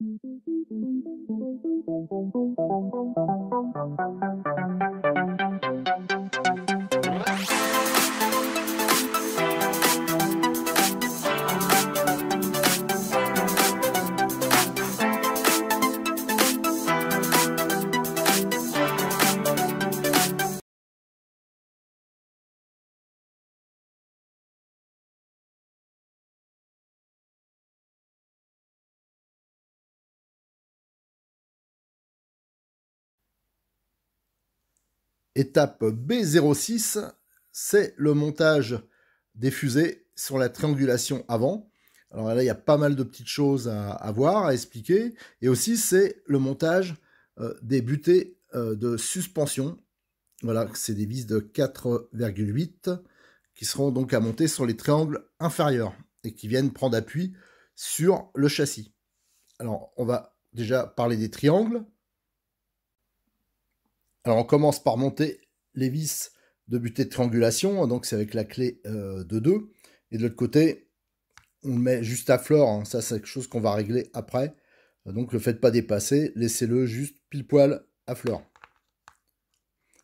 Thank you. Étape B06, c'est le montage des fusées sur la triangulation avant. Alors là, il y a pas mal de petites choses à, voir, à expliquer. Et aussi, c'est le montage euh, des butées euh, de suspension. Voilà, c'est des vis de 4,8 qui seront donc à monter sur les triangles inférieurs et qui viennent prendre appui sur le châssis. Alors, on va déjà parler des triangles. Alors on commence par monter les vis de butée de triangulation, donc c'est avec la clé euh, de 2. Et de l'autre côté, on le met juste à fleur, hein. ça c'est quelque chose qu'on va régler après. Donc le faites pas dépasser, laissez-le juste pile poil à fleur.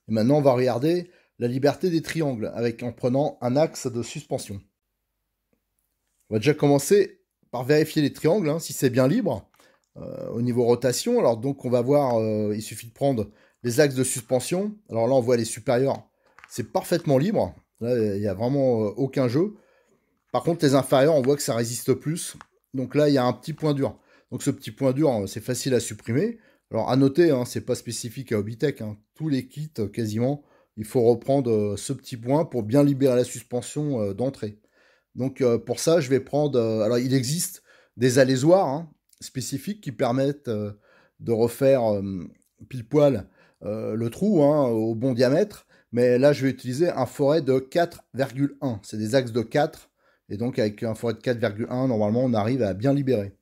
Et maintenant on va regarder la liberté des triangles avec en prenant un axe de suspension. On va déjà commencer par vérifier les triangles, hein, si c'est bien libre. Euh, au niveau rotation, alors donc on va voir, euh, il suffit de prendre les axes de suspension, alors là on voit les supérieurs, c'est parfaitement libre. Il n'y a vraiment euh, aucun jeu. Par contre, les inférieurs, on voit que ça résiste plus. Donc là, il y a un petit point dur. Donc ce petit point dur, euh, c'est facile à supprimer. Alors à noter, hein, c'est pas spécifique à Hobbytech. Hein. Tous les kits, euh, quasiment, il faut reprendre ce petit point pour bien libérer la suspension d'entrée. Donc pour ça, je vais prendre... alors il existe des alésoirs hein, spécifiques qui permettent de refaire pile poil euh, le trou hein, au bon diamètre. Mais là, je vais utiliser un forêt de 4,1. C'est des axes de 4. Et donc, avec un forêt de 4,1, normalement, on arrive à bien libérer.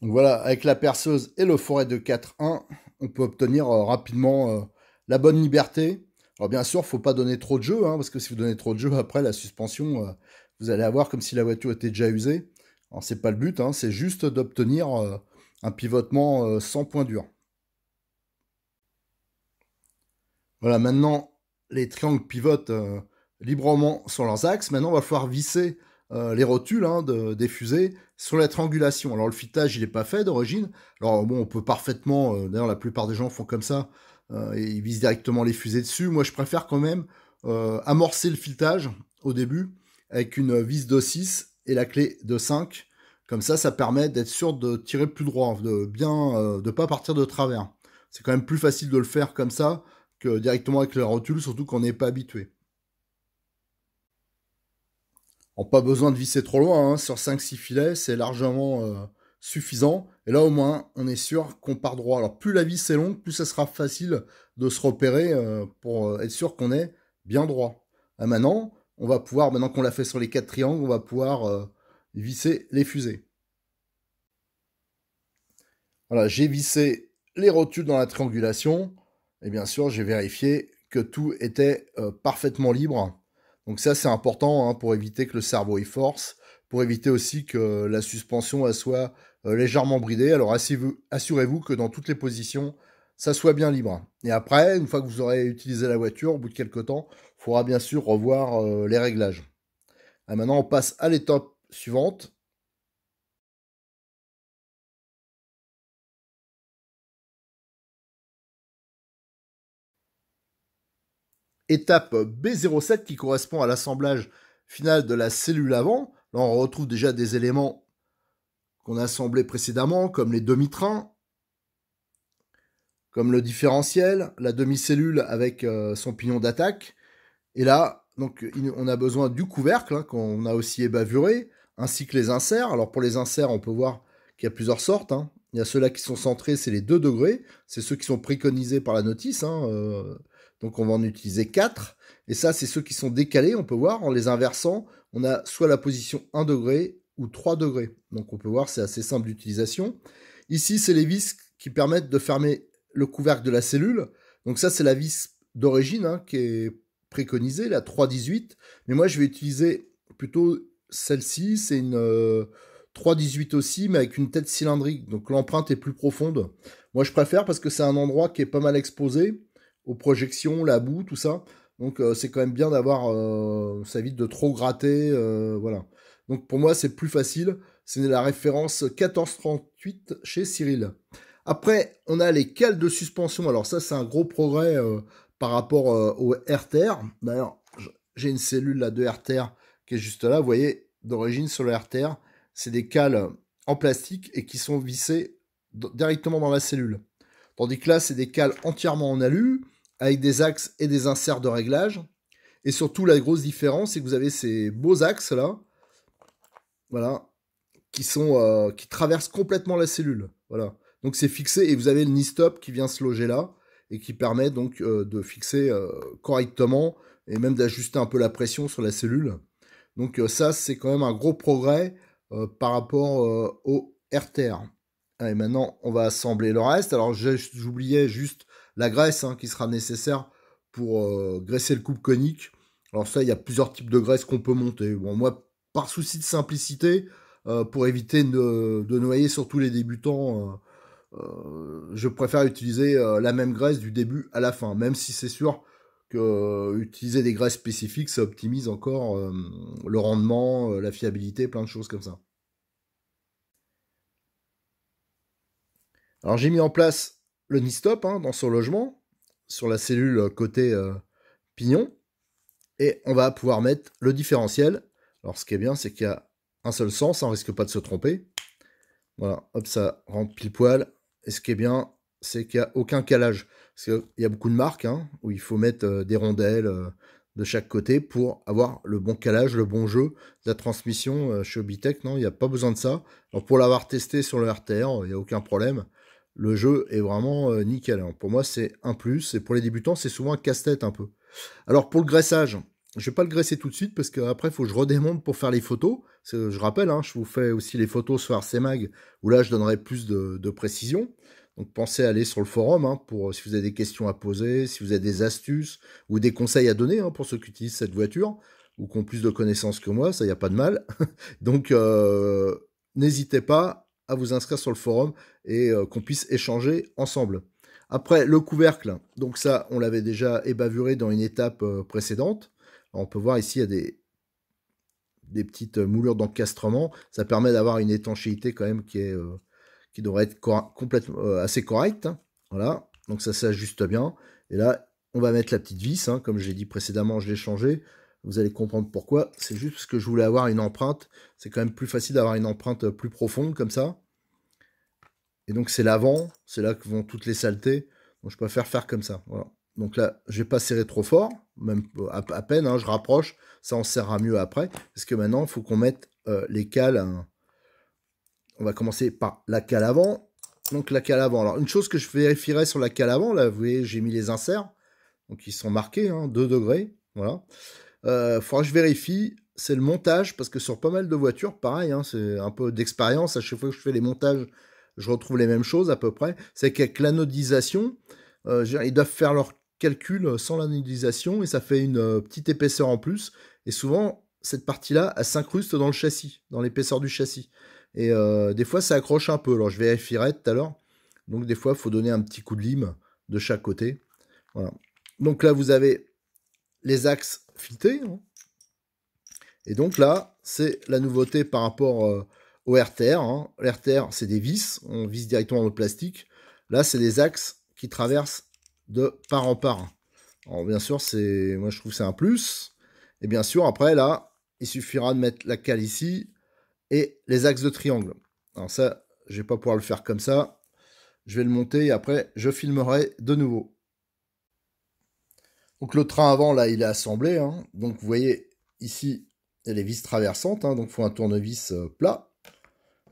Donc voilà, avec la perceuse et le forêt de 4,1, on peut obtenir euh, rapidement euh, la bonne liberté. Alors bien sûr, il ne faut pas donner trop de jeu, hein, parce que si vous donnez trop de jeu, après la suspension, vous allez avoir comme si la voiture était déjà usée. Alors c'est pas le but, hein, c'est juste d'obtenir un pivotement sans point dur. Voilà, maintenant, les triangles pivotent euh, librement sur leurs axes. Maintenant, on va falloir visser euh, les rotules hein, des fusées sur la triangulation. Alors, le fitage, il n'est pas fait d'origine. Alors, bon, on peut parfaitement, euh, d'ailleurs, la plupart des gens font comme ça, ils visent directement les fusées dessus. Moi, je préfère quand même amorcer le filetage au début avec une vis de 6 et la clé de 5. Comme ça, ça permet d'être sûr de tirer plus droit, de bien, de pas partir de travers. C'est quand même plus facile de le faire comme ça directement avec la rotule, surtout qu'on n'est pas habitué. On pas besoin de visser trop loin, hein. sur 5-6 filets, c'est largement euh, suffisant. Et là au moins, on est sûr qu'on part droit. Alors plus la vis est longue, plus ça sera facile de se repérer euh, pour euh, être sûr qu'on est bien droit. maintenant, on va pouvoir, maintenant qu'on l'a fait sur les quatre triangles, on va pouvoir visser les fusées. Voilà, j'ai vissé les rotules dans la triangulation. Et bien sûr, j'ai vérifié que tout était euh, parfaitement libre. Donc ça, c'est important hein, pour éviter que le cerveau y force, pour éviter aussi que la suspension soit euh, légèrement bridée. Alors assurez-vous que dans toutes les positions, ça soit bien libre. Et après, une fois que vous aurez utilisé la voiture, au bout de quelques temps, il faudra bien sûr revoir euh, les réglages. maintenant, on passe à l'étape suivante. Étape B07 qui correspond à l'assemblage final de la cellule avant. Là, on retrouve déjà des éléments qu'on a assemblés précédemment, comme les demi-trains, comme le différentiel, la demi-cellule avec euh, son pignon d'attaque. Et là, donc, on a besoin du couvercle hein, qu'on a aussi ébavuré, ainsi que les inserts. Alors pour les inserts, on peut voir qu'il y a plusieurs sortes. Hein. Il y a ceux-là qui sont centrés, c'est les 2 degrés. C'est ceux qui sont préconisés par la notice. Hein, euh, donc on va en utiliser 4. Et ça, c'est ceux qui sont décalés, on peut voir, en les inversant, on a soit la position 1 degré ou 3 degrés. Donc on peut voir, c'est assez simple d'utilisation. Ici, c'est les vis qui permettent de fermer le couvercle de la cellule. Donc ça, c'est la vis d'origine hein, qui est préconisée, la 318. Mais moi, je vais utiliser plutôt celle-ci, c'est une 3,18 aussi, mais avec une tête cylindrique. Donc l'empreinte est plus profonde. Moi, je préfère parce que c'est un endroit qui est pas mal exposé aux projections, la boue, tout ça. Donc euh, c'est quand même bien d'avoir, euh, ça évite de trop gratter, euh, voilà. Donc pour moi c'est plus facile, c'est la référence 1438 chez Cyril. Après on a les cales de suspension, alors ça c'est un gros progrès par rapport au RTR. D'ailleurs j'ai une cellule là de RTR qui est juste là, vous voyez, d'origine sur le RTR, c'est des cales en plastique et qui sont vissées directement dans la cellule. Tandis que là c'est des cales entièrement en alu, avec des axes et des inserts de réglage. Et surtout, la grosse différence, c'est que vous avez ces beaux axes là, voilà, qui sont euh, qui traversent complètement la cellule. Voilà. Donc c'est fixé et vous avez le knee stop qui vient se loger là et qui permet donc euh, de fixer euh, correctement et même d'ajuster un peu la pression sur la cellule. Donc ça c'est quand même un gros progrès par rapport au RTR. Et maintenant on va assembler le reste. Alors j'oubliais juste la graisse hein, qui sera nécessaire pour euh, graisser le coupe conique. Alors ça, il y a plusieurs types de graisse qu'on peut monter. Moi, par souci de simplicité, euh, pour éviter de, noyer surtout les débutants, euh, je préfère utiliser la même graisse du début à la fin, même si c'est sûr que utiliser des graisses spécifiques, ça optimise encore le rendement, la fiabilité, plein de choses comme ça. Alors j'ai mis en place le Nistop hein, dans son logement, sur la cellule côté euh, pignon, et on va pouvoir mettre le différentiel. Alors ce qui est bien, c'est qu'il y a un seul sens, on risque pas de se tromper. Voilà, hop, ça rentre pile poil. Et ce qui est bien, c'est qu'il n'y a aucun calage. Parce qu'il y a beaucoup de marques hein, où il faut mettre euh, des rondelles euh, de chaque côté pour avoir le bon calage, le bon jeu. La transmission chez Obitech, non, il n'y a pas besoin de ça. Alors pour l'avoir testé sur le RTR, il n'y a aucun problème le jeu est vraiment euh, nickel. Hein. Pour moi, c'est un plus. Et pour les débutants, c'est souvent un casse-tête un peu. Alors, pour le graissage, je vais pas le graisser tout de suite parce qu'après, il faut que je redémonte pour faire les photos. Je rappelle, hein, je vous fais aussi les photos sur RCMag où là, je donnerai plus de, précision. Donc, pensez à aller sur le forum hein, pour si vous avez des questions à poser, si vous avez des astuces ou des conseils à donner pour ceux qui utilisent cette voiture ou qui ont plus de connaissances que moi. Ça, n'y a pas de mal. Donc, euh, n'hésitez pas à vous inscrire sur le forum et euh, qu'on puisse échanger ensemble. Après, le couvercle, donc ça, on l'avait déjà ébavuré dans une étape euh, précédente. on peut voir ici, il y a des, petites moulures d'encastrement. Ça permet d'avoir une étanchéité quand même qui, est, euh, qui devrait être complètement, assez correcte. Hein. Voilà, donc ça s'ajuste bien. Et là, on va mettre la petite vis, hein. comme j'ai dit précédemment, je l'ai changé. Vous allez comprendre pourquoi. C'est juste parce que je voulais avoir une empreinte. C'est quand même plus facile d'avoir une empreinte plus profonde comme ça. Et donc c'est l'avant, c'est là que vont toutes les saletés. Donc je préfère faire comme ça. Voilà. Donc là, je vais pas serrer trop fort, même à, peine, hein, je rapproche, ça en serrera mieux après. Parce que maintenant, il faut qu'on mette euh, les cales. Hein. On va commencer par la cale avant. Donc la cale avant. Alors une chose que je vérifierai sur la cale avant, là, vous voyez, j'ai mis les inserts. Donc ils sont marqués, hein, 2 degrés. Voilà. Euh, faudra que je vérifie. C'est le montage, parce que sur pas mal de voitures, pareil, hein, c'est un peu d'expérience. À chaque fois que je fais les montages, je retrouve les mêmes choses à peu près. C'est qu'avec l'anodisation, euh, ils doivent faire leurs calculs sans l'anodisation et ça fait une euh, petite épaisseur en plus. Et souvent, cette partie-là, elle s'incruste dans le châssis, dans l'épaisseur du châssis. Et euh, des fois, ça accroche un peu. Alors, je vérifierai tout à l'heure. Donc, des fois, il faut donner un petit coup de lime de chaque côté. Voilà. Donc là, vous avez les axes filetés. Hein. Et donc là, c'est la nouveauté par rapport euh, au RTR. Hein. L'RTR, c'est des vis, on vise directement le plastique. Là, c'est des axes qui traversent de part en part. Alors bien sûr, c'est, moi je trouve c'est un plus. Et bien sûr, après là, il suffira de mettre la cale ici et les axes de triangle. Alors ça, je vais pas pouvoir le faire comme ça. Je vais le monter et après, je filmerai de nouveau. Donc le train avant, là, il est assemblé. Hein. Donc vous voyez, ici, il y a les vis traversantes. Hein. donc il faut un tournevis euh, plat.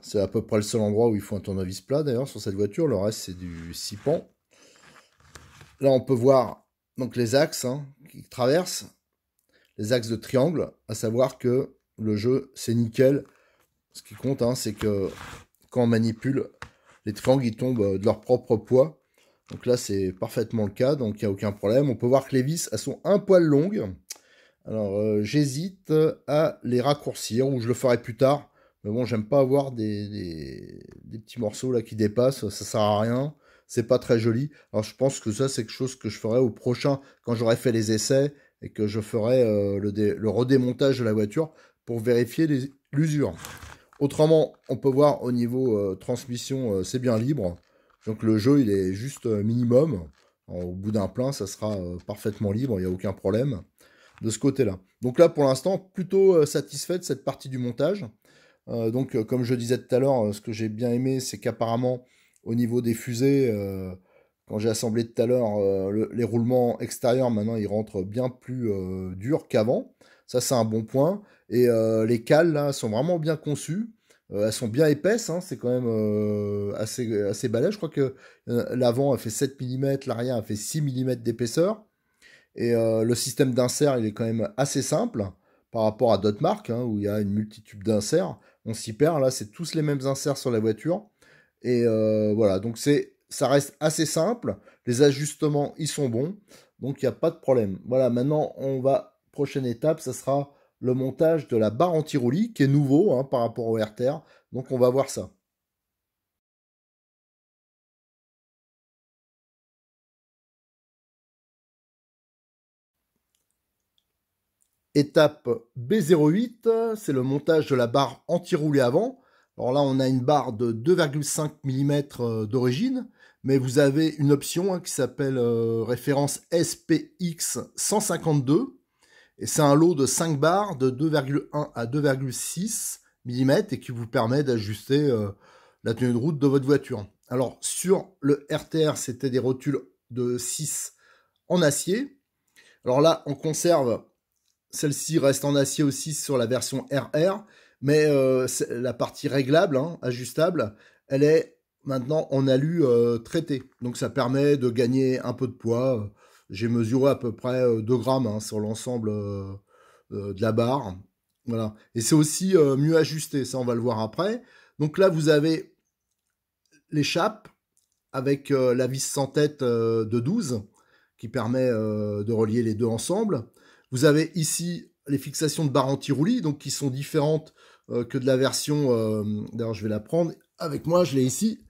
C'est à peu près le seul endroit où il faut un tournevis plat, d'ailleurs, sur cette voiture. Le reste, c'est du 6 pans. Là, on peut voir donc les axes hein, qui traversent. Les axes de triangle, à savoir que le jeu, c'est nickel. Ce qui compte, c'est que quand on manipule, les triangles, ils tombent de leur propre poids. Donc là, c'est parfaitement le cas, donc il n'y a aucun problème. On peut voir que les vis, elles sont un poil longues. Alors, euh, j'hésite à les raccourcir, ou je le ferai plus tard. Mais bon, j'aime pas avoir des, petits morceaux là qui dépassent, ça sert à rien. C'est pas très joli. Alors je pense que ça, c'est quelque chose que je ferai au prochain, quand j'aurai fait les essais et que je ferai euh, le, redémontage de la voiture pour vérifier l'usure. Autrement, on peut voir au niveau euh, transmission, c'est bien libre. Donc le jeu, il est juste minimum. au bout d'un plein, ça sera parfaitement libre, il n'y a aucun problème de ce côté-là. Donc là, pour l'instant, plutôt satisfait de cette partie du montage. donc, comme je disais tout à l'heure, ce que j'ai bien aimé, c'est qu'apparemment, au niveau des fusées, euh, quand j'ai assemblé tout à l'heure, euh, les roulements extérieurs, maintenant, ils rentrent bien plus euh, durs qu'avant. Ça, c'est un bon point. Et les cales, là, sont vraiment bien conçues. Elles sont bien épaisses, hein. c'est quand même assez, assez balèze. Je crois que l'avant a fait 7 mm, l'arrière a fait 6 mm d'épaisseur. Et le système d'insert, il est quand même assez simple par rapport à d'autres marques, hein, où il y a une multitude d'inserts. On s'y perd, là, c'est tous les mêmes inserts sur la voiture. Et euh, voilà, donc ça reste assez simple. Les ajustements, ils sont bons. Donc il n'y a pas de problème. Voilà, maintenant on va, prochaine étape, ça sera le montage de la barre anti-roulis, qui est nouveau hein, par rapport au RTR. Donc on va voir ça. Étape B08, c'est le montage de la barre anti-roulé avant. Alors là, on a une barre de 2,5 mm euh, d'origine, mais vous avez une option hein, qui s'appelle euh, référence SPX 152. Et c'est un lot de 5 barres de 2,1 à 2,6 mm et qui vous permet d'ajuster euh, la tenue de route de votre voiture. Alors sur le RTR, c'était des rotules de 6 en acier. Alors là, on conserve, celle-ci reste en acier aussi sur la version RR, mais euh, la partie réglable, hein, ajustable, elle est maintenant en alu euh, traité. Donc ça permet de gagner un peu de poids. J'ai mesuré à peu près 2 euh, grammes hein, sur l'ensemble de la barre. Voilà. Et c'est aussi mieux ajusté, ça on va le voir après. Donc là vous avez l'échappe avec la vis sans tête de 12 qui permet de relier les deux ensemble. Vous avez ici les fixations de barre anti-roulis, donc qui sont différentes euh, que de la version. Euh, d'ailleurs, je vais la prendre avec moi, je l'ai ici.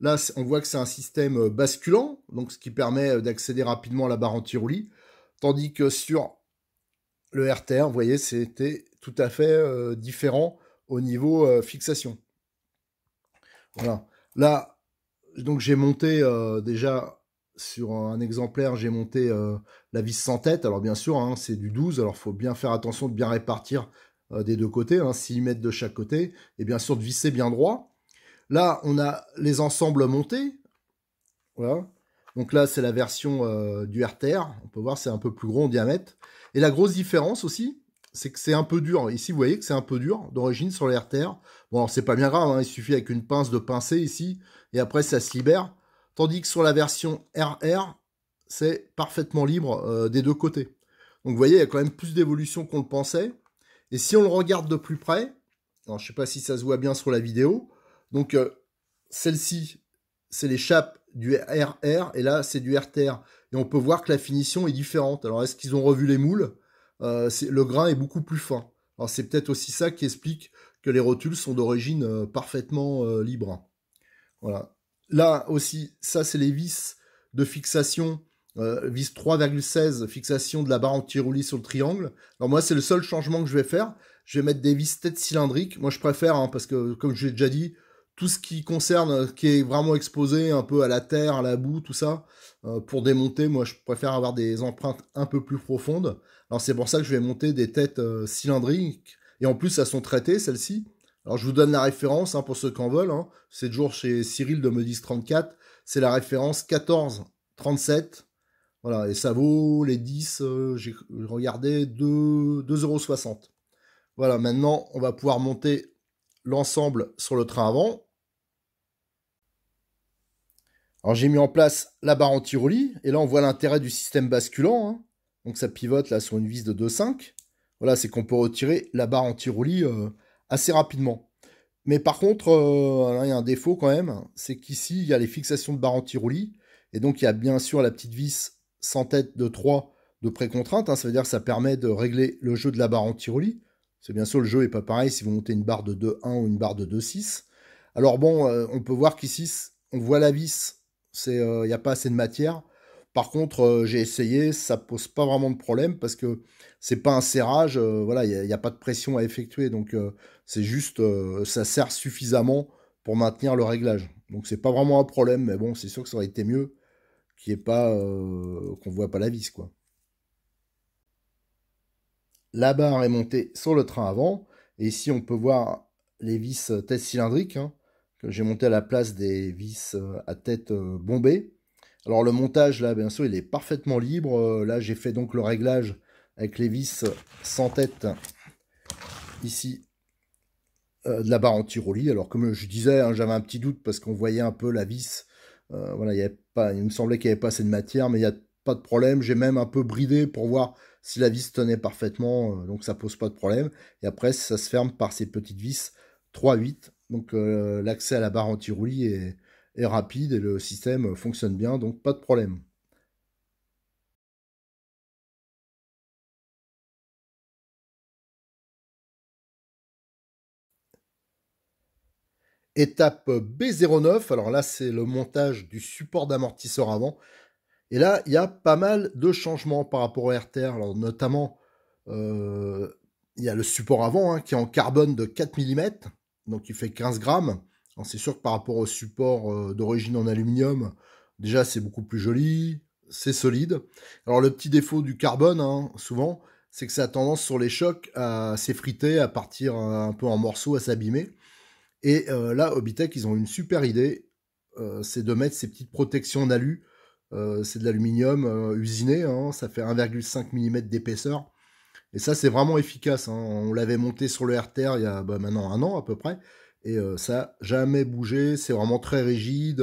Là, on voit que c'est un système euh, basculant, ce qui permet d'accéder rapidement à la barre anti-roulis. Tandis que sur le RTR, vous voyez, c'était tout à fait différent au niveau fixation. Voilà. Là, donc j'ai monté déjà sur un exemplaire, j'ai monté la vis sans tête. Alors bien sûr, hein, c'est du 12, alors il faut bien faire attention de bien répartir euh, des deux côtés, hein, 6 mètres de chaque côté, et bien sûr de visser bien droit. Là, on a les ensembles montés. Voilà. Donc là, c'est la version euh, du RTR. On peut voir, c'est un peu plus gros en diamètre. Et la grosse différence aussi, c'est que c'est un peu dur. Ici, vous voyez que c'est un peu dur d'origine sur les RTR. Bon, alors c'est pas bien grave, hein, il suffit avec une pince de pincer ici, et après ça se libère. Tandis que sur la version RR, c'est parfaitement libre euh, des deux côtés. Donc vous voyez, il y a quand même plus d'évolution qu'on le pensait. Et si on le regarde de plus près, alors je sais pas si ça se voit bien sur la vidéo, donc euh, celle-ci, c'est l'échappe du RR, et là c'est du RTR. Et on peut voir que la finition est différente. Alors est-ce qu'ils ont revu les moules? Euh, Le grain est beaucoup plus fin. Alors c'est peut-être aussi ça qui explique que les rotules sont d'origine euh, parfaitement libre. Voilà. Là aussi, ça c'est les vis de fixation vis 3,16 fixation de la barre anti-roulis sur le triangle. Alors moi, c'est le seul changement que je vais faire. Je vais mettre des vis tête cylindrique. Moi, je préfère, hein, parce que, comme je l'ai déjà dit, tout ce qui concerne, euh, qui est vraiment exposé un peu à la terre, à la boue, tout ça, euh, pour démonter, moi, je préfère avoir des empreintes un peu plus profondes. Alors, c'est pour ça que je vais monter des têtes cylindriques. Et en plus, elles sont traitées, celles-ci. Alors, je vous donne la référence, hein, pour ceux qui en veulent. Hein. C'est toujours chez Cyril de Medis 34. C'est la référence 14 37 voilà, et ça vaut les 10, euh, j'ai regardé 2,60€. Voilà, maintenant, on va pouvoir monter l'ensemble sur le train avant. Alors j'ai mis en place la barre anti-roulis, et là on voit l'intérêt du système basculant. Hein. Donc ça pivote là sur une vis de 2,5. Voilà, c'est qu'on peut retirer la barre anti-roulis euh, assez rapidement. Mais par contre, euh, il y a un défaut quand même, c'est qu'ici il y a les fixations de barre anti-roulis, et donc il y a bien sûr la petite vis sans tête de 3 de précontrainte. Hein, ça veut dire que ça permet de régler le jeu de la barre anti-roulis. C'est bien sûr, le jeu est pas pareil si vous montez une barre de 2.1 ou une barre de 2.6. Alors bon, on peut voir qu'ici, on voit la vis, il n'y a pas assez de matière. Par contre, j'ai essayé, ça pose pas vraiment de problème parce que c'est pas un serrage, voilà, il n'y a, pas de pression à effectuer, donc c'est juste, ça sert suffisamment pour maintenir le réglage. Donc c'est pas vraiment un problème, mais bon, c'est sûr que ça aurait été mieux qu'il ait pas euh, qu'on voit pas la vis. La barre est montée sur le train avant, et ici on peut voir les vis euh, tête cylindrique hein, j'ai monté à la place des vis euh, à tête bombée. Alors le montage là, bien sûr, il est parfaitement libre. Là, j'ai fait donc le réglage avec les vis sans tête ici de la barre anti-roulis. Alors comme je disais, hein, j'avais un petit doute parce qu'on voyait un peu la vis euh, voilà, il, y avait pas, il me semblait qu'il n'y avait pas assez de matière, mais il n'y a pas de problème. J'ai même un peu bridé pour voir si la vis tenait parfaitement, euh, donc ça pose pas de problème. Et après, ça se ferme par ces petites vis 3-8. Donc euh, l'accès à la barre anti-roulis est, rapide et le système fonctionne bien, donc pas de problème. Étape B09, alors là c'est le montage du support d'amortisseur avant. Et là, il y a pas mal de changements par rapport au RTR. Notamment, euh, il y a le support avant hein, qui est en carbone de 4 mm, donc il fait 15 grammes. C'est sûr que par rapport au support euh, d'origine en aluminium, déjà c'est beaucoup plus joli, c'est solide. Alors le petit défaut du carbone, hein, souvent, c'est que ça a tendance sur les chocs à s'effriter, à partir un peu en morceaux, à s'abîmer. Et euh, là, Obitech, ils ont une super idée, euh, c'est de mettre ces petites protections en alu. Euh, c'est de l'aluminium usiné, hein, ça fait 1,5 mm d'épaisseur. Et ça, c'est vraiment efficace. Hein. On l'avait monté sur le RTR il y a bah, maintenant un an à peu près. Et ça n'a jamais bougé, c'est vraiment très rigide.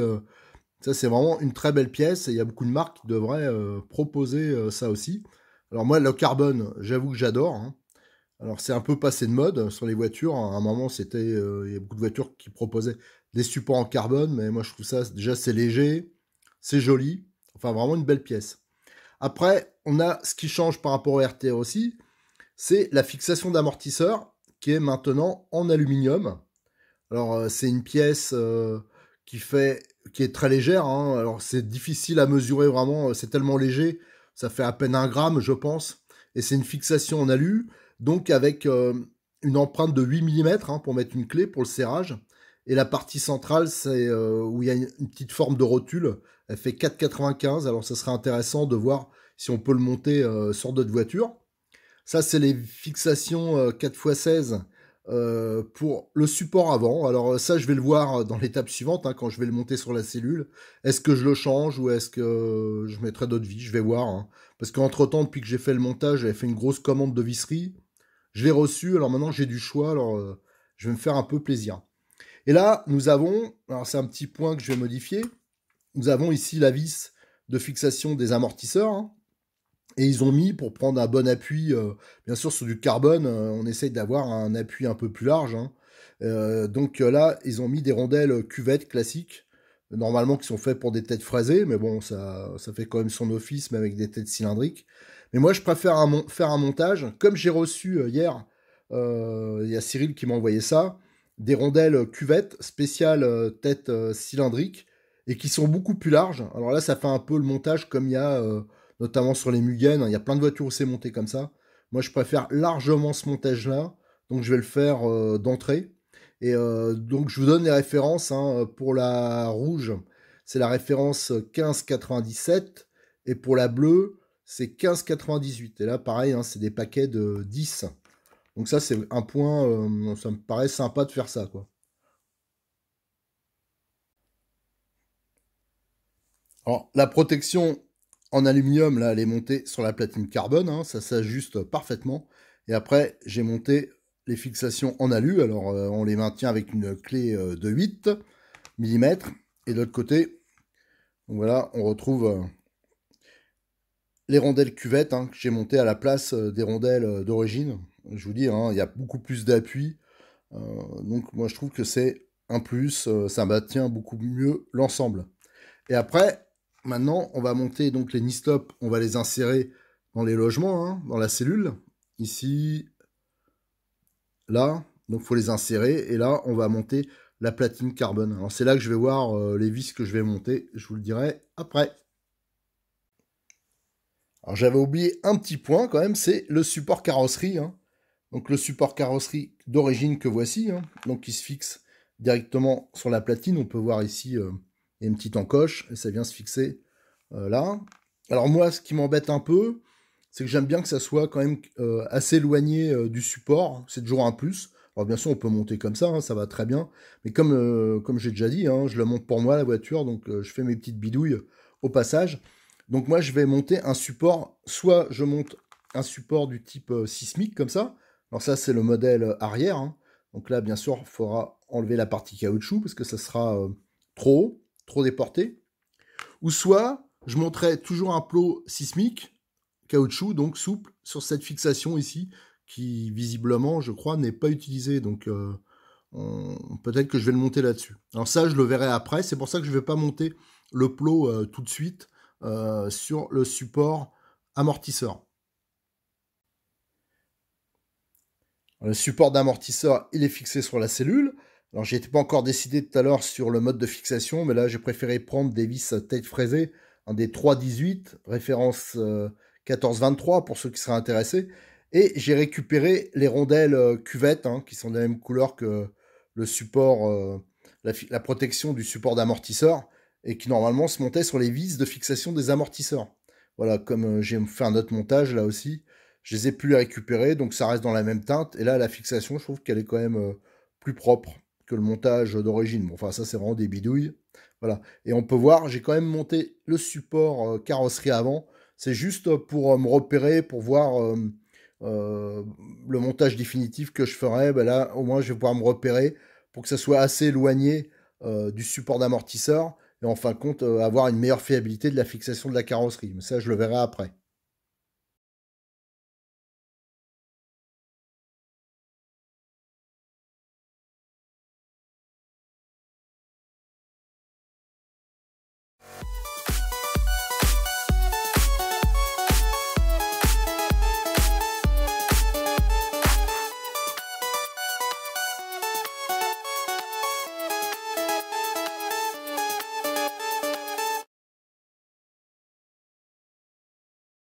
Ça, c'est vraiment une très belle pièce. Et il y a beaucoup de marques qui devraient proposer ça aussi. Alors moi, le carbone, j'avoue que j'adore. Hein. Alors c'est un peu passé de mode sur les voitures. À un moment, c'était, euh, il y a beaucoup de voitures qui proposaient des supports en carbone, mais moi je trouve ça déjà c'est léger, c'est joli, enfin vraiment une belle pièce. Après, on a ce qui change par rapport au RTR aussi, c'est la fixation d'amortisseur qui est maintenant en aluminium. Alors euh, c'est une pièce euh, qui est très légère. Hein. Alors c'est difficile à mesurer vraiment, c'est tellement léger, ça fait à peine un gramme, je pense. Et c'est une fixation en alu donc avec euh, une empreinte de 8 mm hein, pour mettre une clé pour le serrage. Et la partie centrale, c'est euh, où il y a une, petite forme de rotule. Elle fait 4,95. Alors ça serait intéressant de voir si on peut le monter euh, sur d'autres voitures. Ça, c'est les fixations 4x16 pour le support avant. Alors ça, je vais le voir dans l'étape suivante, hein, quand je vais le monter sur la cellule. Est-ce que je le change ou est-ce que je mettrai d'autres vis? Je vais voir. Hein. Parce qu'entre-temps, depuis que j'ai fait le montage, j'avais fait une grosse commande de visserie. Je l'ai reçu, alors maintenant j'ai du choix, alors euh, je vais me faire un peu plaisir. Et là, nous avons, alors c'est un petit point que je vais modifier, nous avons ici la vis de fixation des amortisseurs, hein. Et ils ont mis, pour prendre un bon appui, euh, bien sûr sur du carbone, euh, on essaye d'avoir un appui un peu plus large, hein. donc là, ils ont mis des rondelles cuvettes classiques, normalement qui sont faites pour des têtes fraisées, mais bon, ça, ça fait quand même son office, mais avec des têtes cylindriques. Mais moi, je préfère faire un montage, comme j'ai reçu euh, hier, euh, il y a Cyril qui m'a envoyé ça, des rondelles cuvettes spéciales euh, tête cylindrique, et qui sont beaucoup plus larges. Alors là, ça fait un peu le montage comme il y a, notamment sur les Mugen, hein. il y a plein de voitures où c'est monté comme ça. Moi, je préfère largement ce montage-là, donc je vais le faire d'entrée. Et donc, je vous donne les références hein, pour la rouge, c'est la référence 1597, et pour la bleue, c'est 15,98. Et là, pareil, hein, c'est des paquets de 10. Donc ça, c'est un point, euh, ça me paraît sympa de faire ça, quoi. Alors, la protection en aluminium, là, elle est montée sur la platine carbone, hein, ça s'ajuste parfaitement. Et après, j'ai monté les fixations en alu, alors euh, on les maintient avec une clé euh, de 8 mm. Et de l'autre côté, voilà, on retrouve les rondelles cuvettes hein, que j'ai montées à la place euh, des rondelles euh, d'origine. Je vous dis, hein, il y a beaucoup plus d'appui. Euh, donc moi je trouve que c'est un plus, ça maintient beaucoup mieux l'ensemble. Et après, maintenant, on va monter donc les Nistop, on va les insérer dans les logements, hein, dans la cellule. Ici, là, donc il faut les insérer, et là, on va monter la platine carbone. Alors c'est là que je vais voir euh, les vis que je vais monter, je vous le dirai après. Alors j'avais oublié un petit point quand même, c'est le support carrosserie. Hein. Donc le support carrosserie d'origine que voici, hein. donc qui se fixe directement sur la platine. On peut voir ici, euh, a une petite encoche, et ça vient se fixer euh, là. Alors moi, ce qui m'embête un peu, c'est que j'aime bien que ça soit quand même euh, assez éloigné du support. C'est toujours un plus. Alors bien sûr, on peut monter comme ça, hein, ça va très bien. Mais comme, comme j'ai déjà dit, je la monte pour moi, la voiture, donc je fais mes petites bidouilles au passage. Donc moi, je vais monter un support, soit je monte un support du type sismique, comme ça. Alors ça, c'est le modèle arrière. Hein. Donc là, bien sûr, il faudra enlever la partie caoutchouc parce que ça sera euh, trop haut, déporté. Ou soit, je monterai toujours un plot sismique, caoutchouc, donc souple, sur cette fixation ici, qui visiblement, je crois, n'est pas utilisée. Donc euh, peut-être que je vais le monter là-dessus. Alors ça, je le verrai après. C'est pour ça que je ne vais pas monter le plot euh, tout de suite sur le support amortisseur. Le support d'amortisseur, il est fixé sur la cellule. Alors, j'étais pas encore décidé tout à l'heure sur le mode de fixation, mais là, j'ai préféré prendre des vis tête fraisée, un des 318, référence 1423 euh, pour ceux qui seraient intéressés. Et j'ai récupéré les rondelles euh, cuvettes, hein, qui sont de la même couleur que le support, euh, la, protection du support d'amortisseur, et qui normalement se montaient sur les vis de fixation des amortisseurs. Voilà, comme j'ai fait un autre montage là aussi, je les ai plus récupérer, donc ça reste dans la même teinte. Et là, la fixation, je trouve qu'elle est quand même plus propre le montage d'origine. Bon, enfin, ça, c'est vraiment des bidouilles. Voilà. Et on peut voir, j'ai quand même monté le support euh, carrosserie avant. C'est juste pour euh, me repérer, pour voir euh, le montage définitif que je ferai. Ben là, au moins, je vais pouvoir me repérer pour que ça soit assez éloigné du support d'amortisseur. Et en fin de compte, avoir une meilleure fiabilité de la fixation de la carrosserie. Mais ça, je le verrai après.